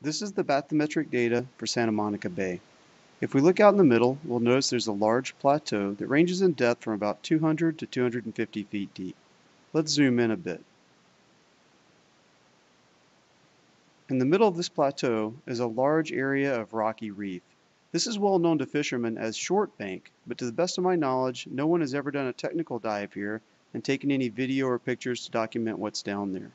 This is the bathymetric data for Santa Monica Bay. If we look out in the middle, we'll notice there's a large plateau that ranges in depth from about 200 to 250 feet deep. Let's zoom in a bit. In the middle of this plateau is a large area of rocky reef. This is well known to fishermen as short bank, but to the best of my knowledge, no one has ever done a technical dive here and taken any video or pictures to document what's down there.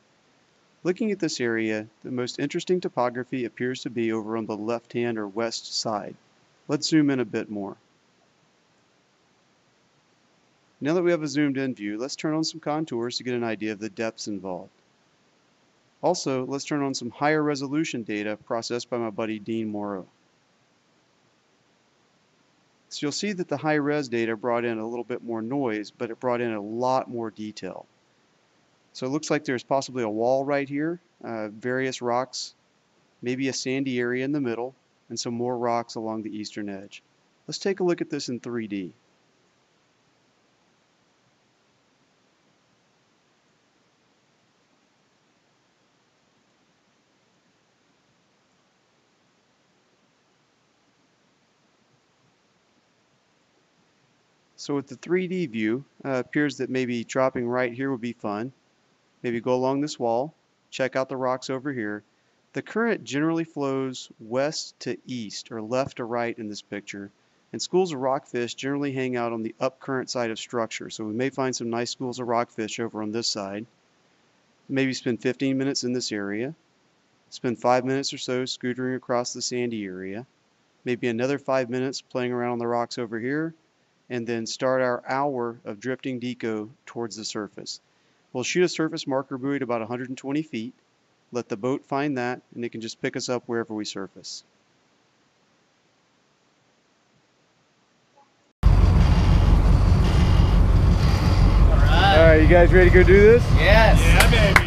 Looking at this area, the most interesting topography appears to be over on the left-hand or west side. Let's zoom in a bit more. Now that we have a zoomed in view, let's turn on some contours to get an idea of the depths involved. Also, let's turn on some higher resolution data processed by my buddy Dean Morrow. So you'll see that the high res data brought in a little bit more noise, but it brought in a lot more detail. So it looks like there's possibly a wall right here, uh, various rocks, maybe a sandy area in the middle, and some more rocks along the eastern edge. Let's take a look at this in 3D. So with the 3D view, uh, appears that maybe dropping right here would be fun. Maybe go along this wall, check out the rocks over here. The current generally flows west to east or left to right in this picture. And schools of rockfish generally hang out on the upcurrent side of structure. So we may find some nice schools of rockfish over on this side. Maybe spend 15 minutes in this area. Spend five minutes or so scootering across the sandy area. Maybe another five minutes playing around on the rocks over here and then start our hour of drifting deco towards the surface. We'll shoot a surface marker buoy at about 120 feet, let the boat find that, and it can just pick us up wherever we surface. All right, you guys ready to go do this? Yes. Yeah, baby.